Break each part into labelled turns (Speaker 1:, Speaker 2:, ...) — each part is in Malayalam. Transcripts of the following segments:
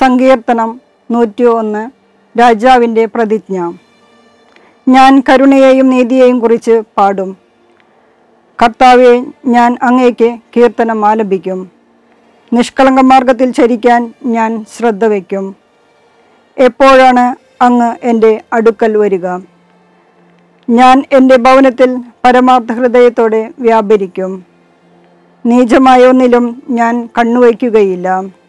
Speaker 1: സങ്കീർത്തനം നൂറ്റി ഒന്ന് രാജാവിന്റെ പ്രതിജ്ഞ. ഞാൻ കരുണയെയും നീതിയെയും കുറിച്ച് പാടും. കർത്താവെ ഞാൻ അങ്ങേക്ക് കീർത്തനം ആലപിക്കും. നിഷ്കളങ്ക മാർഗത്തിൽ ചരിക്കാൻ ഞാൻ ശ്രദ്ധ വയ്ക്കും. എപ്പോഴാണ് അങ്ങ് എന്റെ അടുക്കൽ വരിക? ഞാൻ എന്റെ ഭവനത്തിൽ പരമാർത്ഥ ഹൃദയത്തോടെ വ്യാപരിക്കും. നീചമായ ഒന്നിലും ഞാൻ കണ്ണുവയ്ക്കുകയില്ല.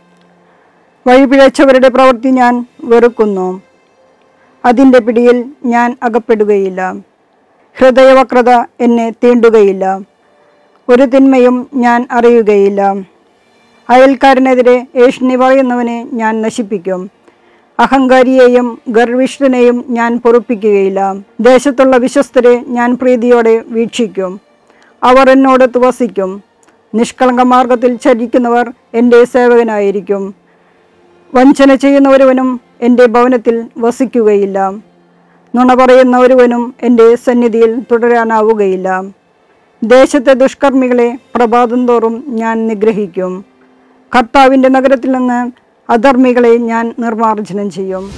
Speaker 1: വഴിപിഴച്ചവരുടെ പ്രവൃത്തി ഞാൻ വെറുക്കുന്നു. അതിന്റെ പിടിയിൽ ഞാൻ അകപ്പെടുകയില്ല. ഹൃദയവക്രത എന്നെ തീണ്ടുകയില്ല. ഒരു തിന്മയും ഞാൻ അറിയുകയില്ല. അയൽക്കാരനെതിരെ ഏഷ്ണി പറയുന്നവനെ ഞാൻ നശിപ്പിക്കും. അഹങ്കാരിയെയും ഗർവിഷ്ഠനെയും ഞാൻ പൊറുപ്പിക്കുകയില്ല. ദേശത്തുള്ള വിശ്വസ്തരെ ഞാൻ പ്രീതിയോടെ വീക്ഷിക്കും. അവർ എന്നോട് തുവസിക്കും. നിഷ്കളങ്ക മാർഗത്തിൽ ചരിക്കുന്നവർ എന്റെ സേവകനായിരിക്കും. വഞ്ചന ചെയ്യുന്ന ഒരുവനും എന്റെ ഭവനത്തിൽ വസിക്കുകയില്ല. നുണ പറയുന്ന ഒരുവനും എന്റെ സന്നിധിയിൽ തുടരാനാവുകയില്ല. ദേശത്തെ ദുഷ്കർമ്മികളെ പ്രഭാതം തോറും ഞാൻ നിഗ്രഹിക്കും. കർത്താവിന്റെ നഗരത്തിൽ നിന്ന് അധർമ്മികളെ ഞാൻ നിർമ്മാർജനം ചെയ്യും.